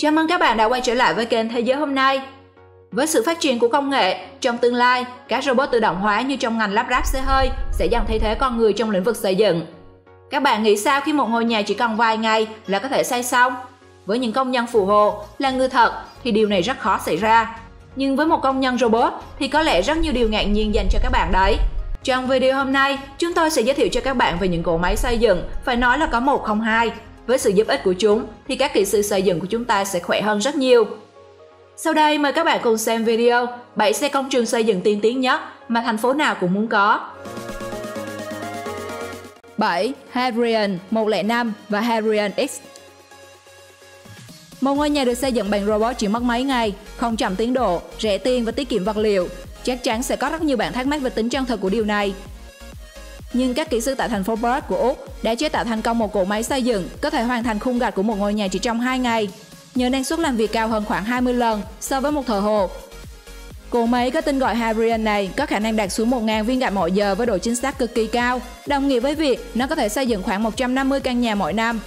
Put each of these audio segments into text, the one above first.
Chào mừng các bạn đã quay trở lại với kênh Thế giới hôm nay. Với sự phát triển của công nghệ, trong tương lai, các robot tự động hóa như trong ngành lắp ráp xe hơi sẽ dần thay thế con người trong lĩnh vực xây dựng. Các bạn nghĩ sao khi một ngôi nhà chỉ cần vài ngày là có thể xây xong? Với những công nhân phù hộ là người thật thì điều này rất khó xảy ra. Nhưng với một công nhân robot thì có lẽ rất nhiều điều ngạc nhiên dành cho các bạn đấy. Trong video hôm nay, chúng tôi sẽ giới thiệu cho các bạn về những cỗ máy xây dựng phải nói là có một không hai. Với sự giúp ích của chúng thì các kỹ sư xây dựng của chúng ta sẽ khỏe hơn rất nhiều. Sau đây mời các bạn cùng xem video 7 xe công trường xây dựng tiên tiến nhất mà thành phố nào cũng muốn có. 7. Hadrian 105 và Hadrian X Một ngôi nhà được xây dựng bằng robot chỉ mất mấy ngày, không chậm tiến độ, rẻ tiền và tiết kiệm vật liệu. Chắc chắn sẽ có rất nhiều bạn thắc mắc về tính chân thực của điều này. Nhưng các kỹ sư tại thành phố Perth của Úc đã chế tạo thành công một cỗ máy xây dựng có thể hoàn thành khung gạch của một ngôi nhà chỉ trong 2 ngày, nhờ năng suất làm việc cao hơn khoảng 20 lần so với một thợ hồ. Cỗ máy có tên gọi Hadrian này có khả năng đạt xuống 1.000 viên gạch mỗi giờ với độ chính xác cực kỳ cao, đồng nghĩa với việc nó có thể xây dựng khoảng 150 căn nhà mỗi năm.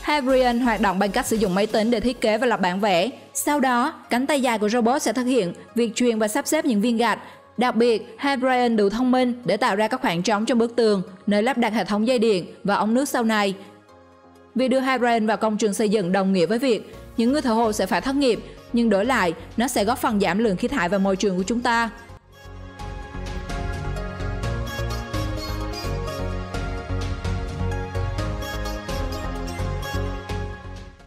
Hadrian hoạt động bằng cách sử dụng máy tính để thiết kế và lập bản vẽ. Sau đó, cánh tay dài của robot sẽ thực hiện việc truyền và sắp xếp những viên gạch. Đặc biệt, Hadrian đủ thông minh để tạo ra các khoảng trống trong bức tường, nơi lắp đặt hệ thống dây điện và ống nước sau này. Việc đưa Hadrian vào công trường xây dựng đồng nghĩa với việc những người thợ hồ sẽ phải thất nghiệp, nhưng đổi lại, nó sẽ góp phần giảm lượng khí thải vào môi trường của chúng ta.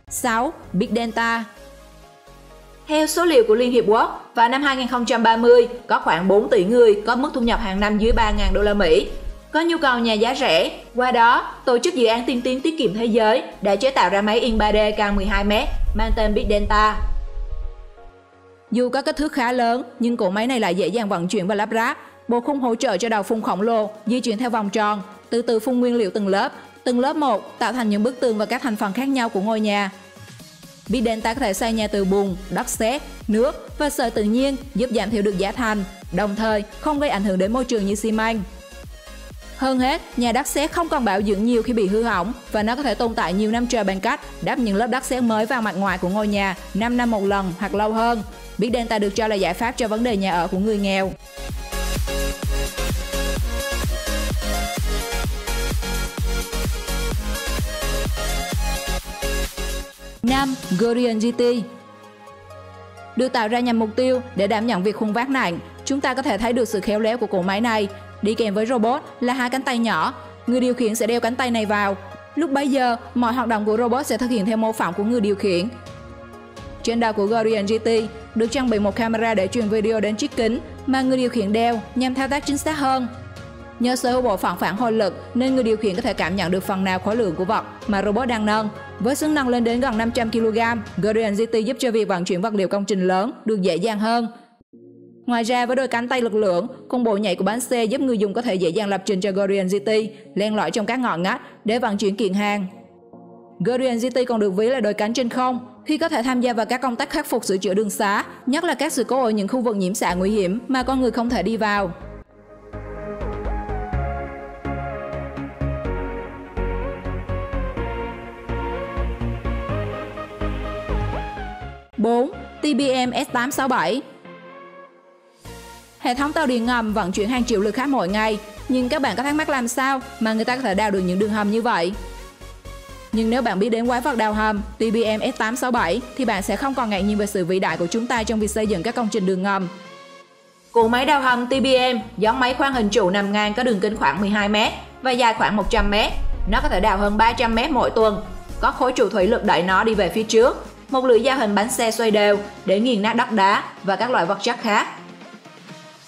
Sáu, Big Data theo số liệu của Liên Hiệp Quốc, vào năm 2030, có khoảng 4 tỷ người có mức thu nhập hàng năm dưới 3.000 đô la Mỹ. Có nhu cầu nhà giá rẻ. Qua đó, tổ chức dự án tiên tiến tiết kiệm thế giới đã chế tạo ra máy in 3D cao 12m mang tên Big Delta. Dù có kích thước khá lớn, nhưng cỗ máy này lại dễ dàng vận chuyển và lắp ráp. Bộ khung hỗ trợ cho đầu phun khổng lồ di chuyển theo vòng tròn, từ từ phun nguyên liệu từng lớp, từng lớp một tạo thành những bức tường và các thành phần khác nhau của ngôi nhà. Big Data có thể xây nhà từ bùn, đất sét, nước và sợi tự nhiên giúp giảm thiểu được giá thành, đồng thời không gây ảnh hưởng đến môi trường như xi măng. Hơn hết, nhà đất sét không còn bảo dưỡng nhiều khi bị hư hỏng và nó có thể tồn tại nhiều năm trời bằng cách đắp những lớp đất sét mới vào mặt ngoài của ngôi nhà 5 năm một lần hoặc lâu hơn. Big Data được cho là giải pháp cho vấn đề nhà ở của người nghèo. 5. Gorian GT Được tạo ra nhằm mục tiêu để đảm nhận việc khuôn vác nặng, chúng ta có thể thấy được sự khéo léo của cỗ máy này. Đi kèm với robot là hai cánh tay nhỏ, người điều khiển sẽ đeo cánh tay này vào. Lúc bấy giờ, mọi hoạt động của robot sẽ thực hiện theo mô phỏng của người điều khiển. Trên đầu của Gorian GT được trang bị một camera để truyền video đến chiếc kính mà người điều khiển đeo nhằm thao tác chính xác hơn. Nhờ sở hữu bộ phận phản hồi lực nên người điều khiển có thể cảm nhận được phần nào khối lượng của vật mà robot đang nâng. Với sức nâng lên đến gần 500 kg, Guardian GT giúp cho việc vận chuyển vật liệu công trình lớn được dễ dàng hơn. Ngoài ra với đôi cánh tay lực lượng, cùng bộ nhảy của bánh xe giúp người dùng có thể dễ dàng lập trình cho Guardian GT len lỏi trong các ngọn ngách để vận chuyển kiện hàng. Guardian GT còn được ví là đôi cánh trên không khi có thể tham gia vào các công tác khắc phục sửa chữa đường xá, nhất là các sự cố ở những khu vực nhiễm xạ nguy hiểm mà con người không thể đi vào. TBM S867 Hệ thống tàu điện ngầm vận chuyển hàng triệu lượt khách mỗi ngày, nhưng các bạn có thắc mắc làm sao mà người ta có thể đào được những đường hầm như vậy? Nhưng nếu bạn biết đến quái vật đào hầm TBM S867 thì bạn sẽ không còn ngạc nhiên về sự vĩ đại của chúng ta trong việc xây dựng các công trình đường ngầm. Cụ máy đào hầm TBM giống máy khoan hình trụ nằm ngang có đường kính khoảng 12m và dài khoảng 100m. Nó có thể đào hơn 300m mỗi tuần. Có khối trụ thủy lực đẩy nó đi về phía trước một lưỡi dao hình bánh xe xoay đều để nghiền nát đất đá và các loại vật chất khác.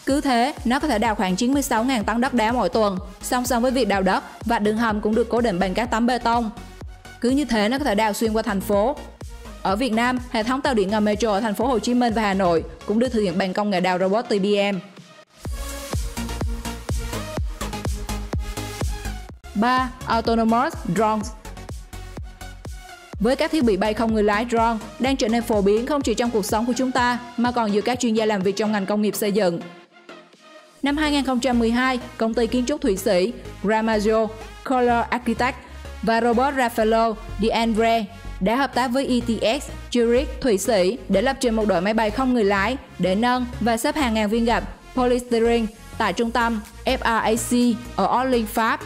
Cứ thế, nó có thể đào khoảng 96.000 tấn đất đá mỗi tuần, song song với việc đào đất và đường hầm cũng được cố định bằng các tấm bê tông. Cứ như thế nó có thể đào xuyên qua thành phố. Ở Việt Nam, hệ thống tàu điện ngầm Metro ở thành phố Hồ Chí Minh và Hà Nội cũng được thực hiện bằng công nghệ đào robot TBM. 3. Autonomous Drones với các thiết bị bay không người lái drone đang trở nên phổ biến không chỉ trong cuộc sống của chúng ta mà còn giữa các chuyên gia làm việc trong ngành công nghiệp xây dựng. Năm 2012, công ty kiến trúc Thụy Sĩ Gramaggio, Color Architect và robot Raffaello Di Andre đã hợp tác với ETX, Zurich, Thụy Sĩ để lập trình một đội máy bay không người lái để nâng và xếp hàng ngàn viên gạch polystyrene tại trung tâm FRAC ở Orly, Pháp.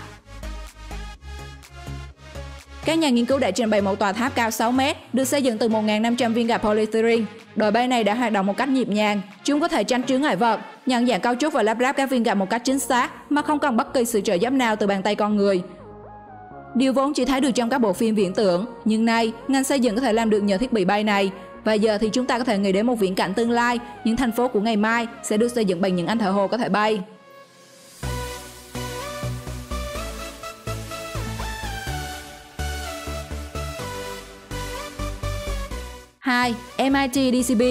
Các nhà nghiên cứu đã trình bày một tòa tháp cao 6 mét được xây dựng từ 1.500 viên gạch polystyrene. Đội bay này đã hoạt động một cách nhịp nhàng. Chúng có thể tránh chướng ngại vật, nhận dạng cấu trúc và lắp ráp các viên gạch một cách chính xác mà không cần bất kỳ sự trợ giúp nào từ bàn tay con người. Điều vốn chỉ thấy được trong các bộ phim viễn tưởng, nhưng nay ngành xây dựng có thể làm được nhờ thiết bị bay này. Và giờ thì chúng ta có thể nghĩ đến một viễn cảnh tương lai, những thành phố của ngày mai sẽ được xây dựng bằng những anh thợ hồ có thể bay. 2. MIT DCB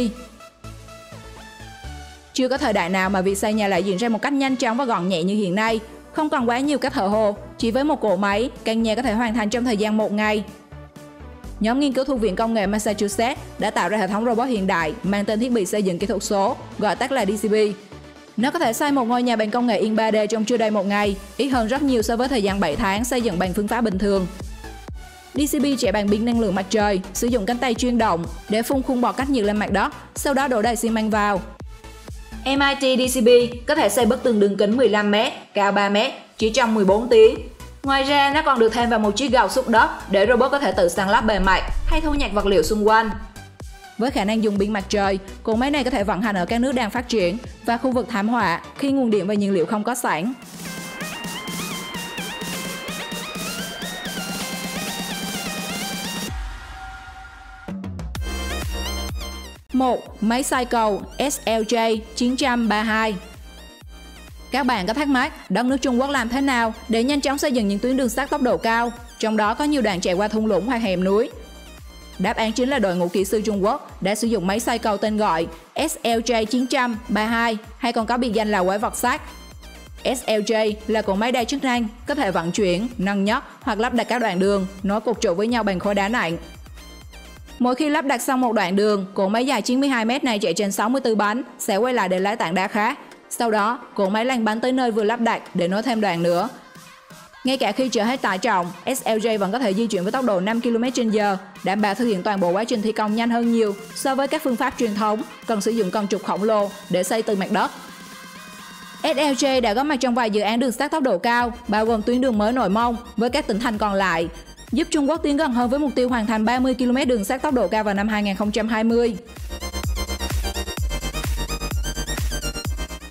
Chưa có thời đại nào mà việc xây nhà lại diễn ra một cách nhanh chóng và gọn nhẹ như hiện nay. Không còn quá nhiều các thợ hồ, chỉ với một cỗ máy, căn nhà có thể hoàn thành trong thời gian một ngày. Nhóm nghiên cứu thuộc Viện Công nghệ Massachusetts đã tạo ra hệ thống robot hiện đại mang tên thiết bị xây dựng kỹ thuật số, gọi tắt là DCB. Nó có thể xây một ngôi nhà bằng công nghệ in 3D trong chưa đầy một ngày, ít hơn rất nhiều so với thời gian 7 tháng xây dựng bằng phương pháp bình thường. DCB chạy bằng pin năng lượng mặt trời, sử dụng cánh tay chuyên động để phun khung bọt cách nhiệt lên mặt đất, sau đó đổ đầy xi măng vào. MIT DCB có thể xây bức tường đường kính 15m, cao 3m chỉ trong 14 tiếng. Ngoài ra, nó còn được thêm vào một chiếc gầu xúc đất để robot có thể tự săn lắp bề mặt hay thu nhặt vật liệu xung quanh. Với khả năng dùng pin mặt trời, cỗ máy này có thể vận hành ở các nước đang phát triển và khu vực thảm họa khi nguồn điện và nhiên liệu không có sẵn. 1. Máy cầu SLJ 932 Các bạn có thắc mắc đất nước Trung Quốc làm thế nào để nhanh chóng xây dựng những tuyến đường sắt tốc độ cao, trong đó có nhiều đoạn chạy qua thung lũng hoặc hẻm núi? Đáp án chính là đội ngũ kỹ sư Trung Quốc đã sử dụng máy cycle tên gọi SLJ 932 hay còn có biệt danh là quái vật sắt. SLJ là cỗ máy đa chức năng, có thể vận chuyển, nâng nhấc hoặc lắp đặt các đoạn đường, nối cục trụ với nhau bằng khối đá nặng Mỗi khi lắp đặt xong một đoạn đường, cỗ máy dài 92m này chạy trên 64 bánh sẽ quay lại để lái tảng đá khác. Sau đó, cỗ máy lăn bánh tới nơi vừa lắp đặt để nối thêm đoạn nữa. Ngay cả khi chở hết tải trọng, SLJ vẫn có thể di chuyển với tốc độ 5 km/h, đảm bảo thực hiện toàn bộ quá trình thi công nhanh hơn nhiều so với các phương pháp truyền thống, cần sử dụng con trục khổng lồ để xây từ mặt đất. SLJ đã góp mặt trong vài dự án đường sắt tốc độ cao, bao gồm tuyến đường mới Nội Mông với các tỉnh thành còn lại, giúp Trung Quốc tiến gần hơn với mục tiêu hoàn thành 30 km đường sắt tốc độ cao vào năm 2020.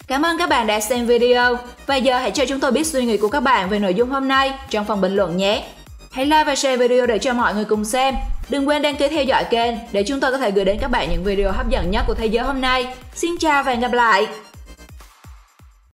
Cảm ơn các bạn đã xem video. Và giờ hãy cho chúng tôi biết suy nghĩ của các bạn về nội dung hôm nay trong phần bình luận nhé. Hãy like và share video để cho mọi người cùng xem. Đừng quên đăng ký theo dõi kênh để chúng tôi có thể gửi đến các bạn những video hấp dẫn nhất của thế giới hôm nay. Xin chào và hẹn gặp lại!